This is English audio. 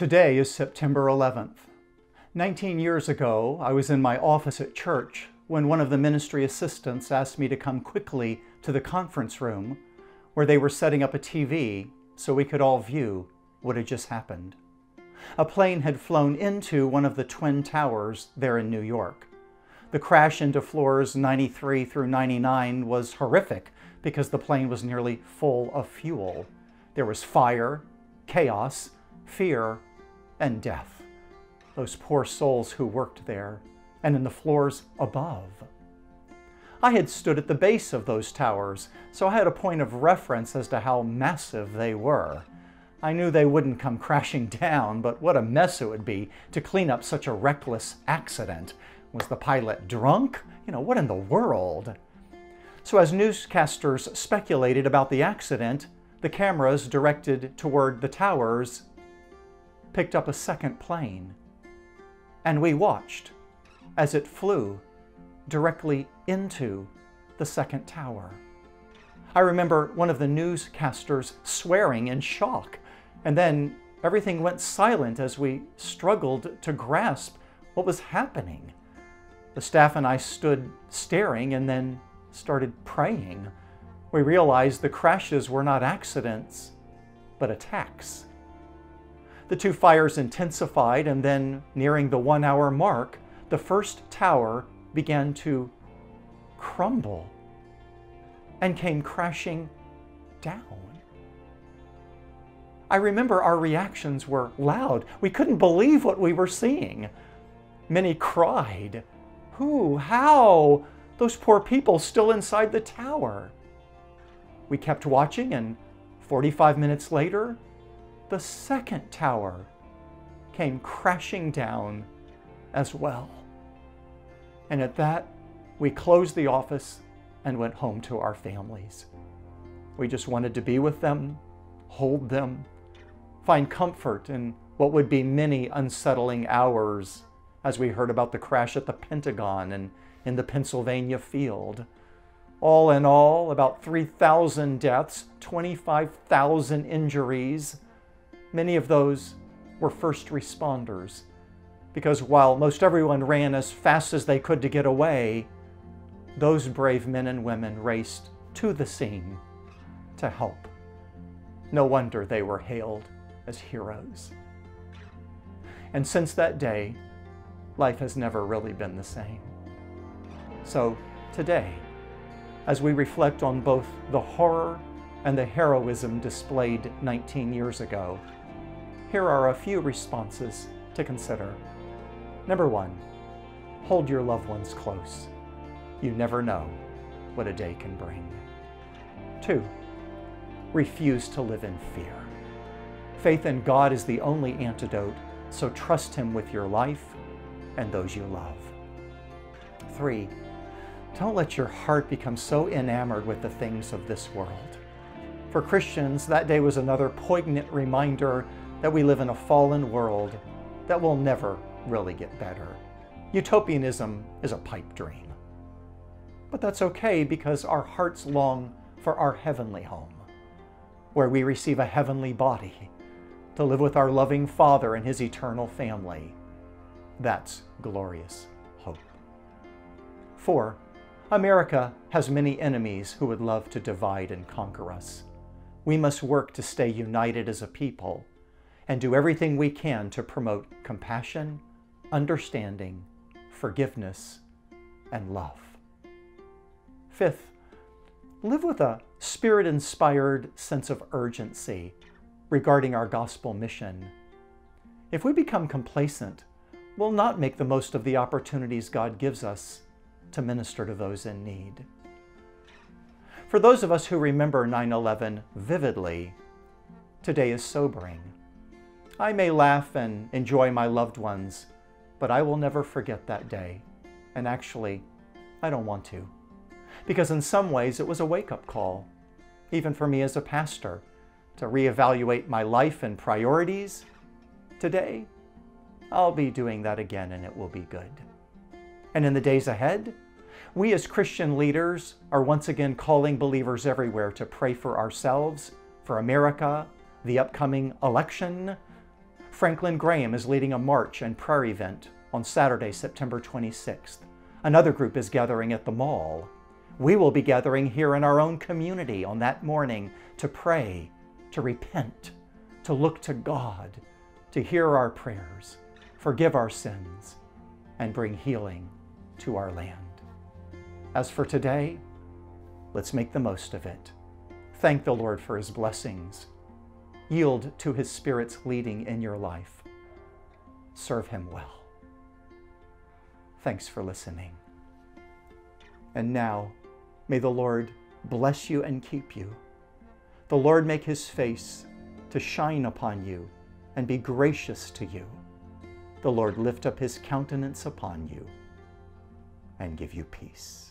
Today is September 11th. 19 years ago, I was in my office at church when one of the ministry assistants asked me to come quickly to the conference room where they were setting up a TV so we could all view what had just happened. A plane had flown into one of the Twin Towers there in New York. The crash into floors 93 through 99 was horrific because the plane was nearly full of fuel. There was fire, chaos, fear, and death. Those poor souls who worked there and in the floors above. I had stood at the base of those towers, so I had a point of reference as to how massive they were. I knew they wouldn't come crashing down, but what a mess it would be to clean up such a reckless accident. Was the pilot drunk? You know, what in the world? So as newscasters speculated about the accident, the cameras directed toward the towers picked up a second plane. And we watched as it flew directly into the second tower. I remember one of the newscasters swearing in shock, and then everything went silent as we struggled to grasp what was happening. The staff and I stood staring and then started praying. We realized the crashes were not accidents, but attacks. The two fires intensified, and then, nearing the one hour mark, the first tower began to crumble and came crashing down. I remember our reactions were loud. We couldn't believe what we were seeing. Many cried, Who? How? Those poor people still inside the tower. We kept watching, and 45 minutes later, the second tower came crashing down as well. And at that, we closed the office and went home to our families. We just wanted to be with them, hold them, find comfort in what would be many unsettling hours as we heard about the crash at the Pentagon and in the Pennsylvania field. All in all, about 3,000 deaths, 25,000 injuries, Many of those were first responders because while most everyone ran as fast as they could to get away, those brave men and women raced to the scene to help. No wonder they were hailed as heroes. And since that day, life has never really been the same. So today, as we reflect on both the horror and the heroism displayed 19 years ago, here are a few responses to consider. Number one, hold your loved ones close. You never know what a day can bring. Two, refuse to live in fear. Faith in God is the only antidote, so trust Him with your life and those you love. Three, don't let your heart become so enamored with the things of this world. For Christians, that day was another poignant reminder that we live in a fallen world that will never really get better. Utopianism is a pipe dream. But that's okay because our hearts long for our heavenly home, where we receive a heavenly body to live with our loving Father and His eternal family. That's glorious hope. Four, America has many enemies who would love to divide and conquer us. We must work to stay united as a people and do everything we can to promote compassion, understanding, forgiveness, and love. Fifth, live with a spirit inspired sense of urgency regarding our gospel mission. If we become complacent, we'll not make the most of the opportunities God gives us to minister to those in need. For those of us who remember 9 11 vividly, today is sobering. I may laugh and enjoy my loved ones, but I will never forget that day. And actually, I don't want to. Because in some ways, it was a wake up call, even for me as a pastor, to reevaluate my life and priorities. Today, I'll be doing that again and it will be good. And in the days ahead, we as Christian leaders are once again calling believers everywhere to pray for ourselves, for America, the upcoming election, Franklin Graham is leading a march and prayer event on Saturday, September 26th. Another group is gathering at the mall. We will be gathering here in our own community on that morning to pray, to repent, to look to God, to hear our prayers, forgive our sins, and bring healing to our land. As for today, let's make the most of it. Thank the Lord for his blessings. Yield to his Spirit's leading in your life. Serve him well. Thanks for listening. And now, may the Lord bless you and keep you. The Lord make his face to shine upon you and be gracious to you. The Lord lift up his countenance upon you and give you peace.